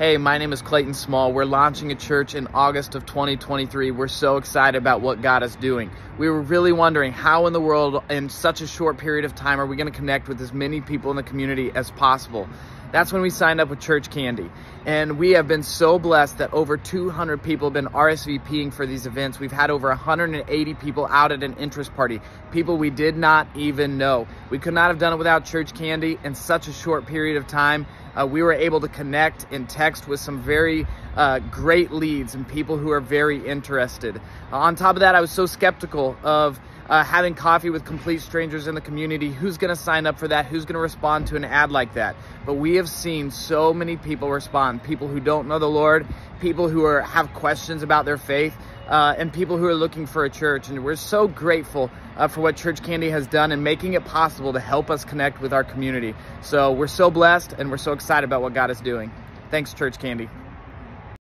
Hey, my name is Clayton Small. We're launching a church in August of 2023. We're so excited about what God is doing. We were really wondering how in the world, in such a short period of time, are we going to connect with as many people in the community as possible? That's when we signed up with Church Candy. And we have been so blessed that over 200 people have been RSVPing for these events. We've had over 180 people out at an interest party, people we did not even know. We could not have done it without Church Candy in such a short period of time. Uh, we were able to connect and text with some very uh, great leads and people who are very interested. Uh, on top of that, I was so skeptical of uh, having coffee with complete strangers in the community. Who's going to sign up for that? Who's going to respond to an ad like that? But we have seen so many people respond. People who don't know the Lord, people who are have questions about their faith, uh, and people who are looking for a church. And we're so grateful uh, for what Church Candy has done and making it possible to help us connect with our community. So we're so blessed and we're so excited about what God is doing. Thanks, Church Candy.